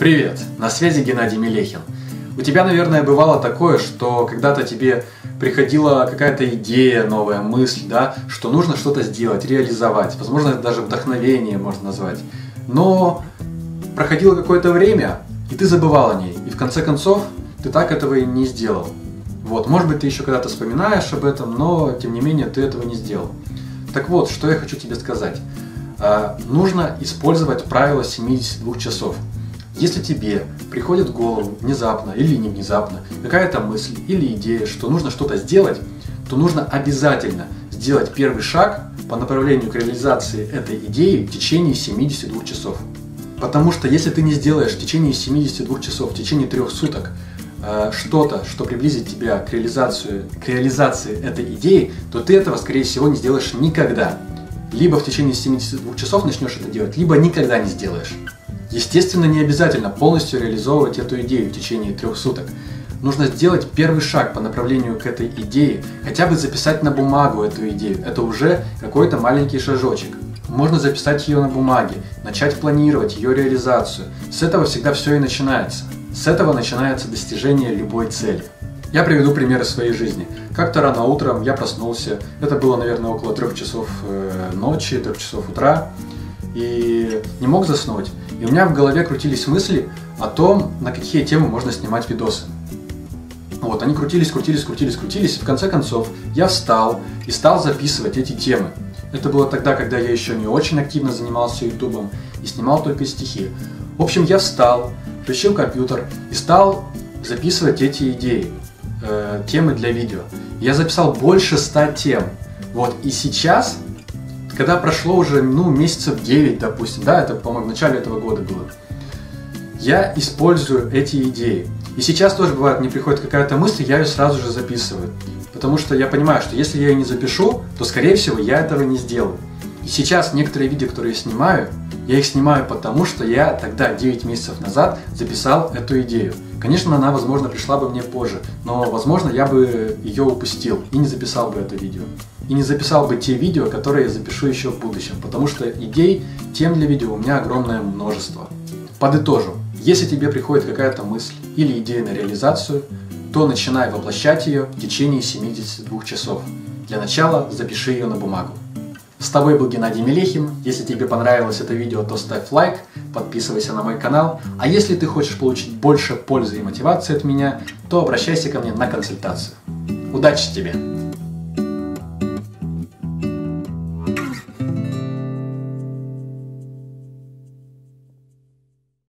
Привет, на связи Геннадий Мелехин. У тебя, наверное, бывало такое, что когда-то тебе приходила какая-то идея, новая мысль, да, что нужно что-то сделать, реализовать. Возможно, это даже вдохновение можно назвать. Но проходило какое-то время, и ты забывал о ней. И в конце концов, ты так этого и не сделал. Вот, может быть, ты еще когда-то вспоминаешь об этом, но тем не менее ты этого не сделал. Так вот, что я хочу тебе сказать. А, нужно использовать правило 72 часов. Если тебе приходит в голову внезапно или не внезапно какая-то мысль или идея, что нужно что-то сделать, то нужно обязательно сделать первый шаг по направлению к реализации этой идеи в течение 72 часов. Потому что если ты не сделаешь в течение 72 часов, в течение трех суток э, что-то, что приблизит тебя к реализации, к реализации этой идеи, то ты этого, скорее всего, не сделаешь никогда. Либо в течение 72 часов начнешь это делать, либо никогда не сделаешь. Естественно, не обязательно полностью реализовывать эту идею в течение трех суток. Нужно сделать первый шаг по направлению к этой идее, хотя бы записать на бумагу эту идею. Это уже какой-то маленький шажочек. Можно записать ее на бумаге, начать планировать ее реализацию. С этого всегда все и начинается. С этого начинается достижение любой цели. Я приведу примеры своей жизни. Как-то рано утром я проснулся, это было, наверное, около трех часов э, ночи, трех часов утра, и не мог заснуть. И у меня в голове крутились мысли о том, на какие темы можно снимать видосы. Вот, они крутились, крутились, крутились, крутились. И в конце концов я встал и стал записывать эти темы. Это было тогда, когда я еще не очень активно занимался ютубом и снимал только стихи. В общем, я встал, включил компьютер и стал записывать эти идеи, э, темы для видео. Я записал больше ста тем. Вот, и сейчас когда прошло уже, ну, месяцев 9, допустим, да, это, по-моему, в начале этого года было, я использую эти идеи. И сейчас тоже бывает, мне приходит какая-то мысль, я ее сразу же записываю. Потому что я понимаю, что если я ее не запишу, то, скорее всего, я этого не сделаю. И сейчас некоторые видео, которые я снимаю, я их снимаю потому, что я тогда, 9 месяцев назад, записал эту идею. Конечно, она, возможно, пришла бы мне позже, но, возможно, я бы ее упустил и не записал бы это видео. И не записал бы те видео, которые я запишу еще в будущем, потому что идей, тем для видео у меня огромное множество. Подытожу. Если тебе приходит какая-то мысль или идея на реализацию, то начинай воплощать ее в течение 72 часов. Для начала запиши ее на бумагу. С тобой был Геннадий Мелехин. Если тебе понравилось это видео, то ставь лайк, подписывайся на мой канал. А если ты хочешь получить больше пользы и мотивации от меня, то обращайся ко мне на консультацию. Удачи тебе!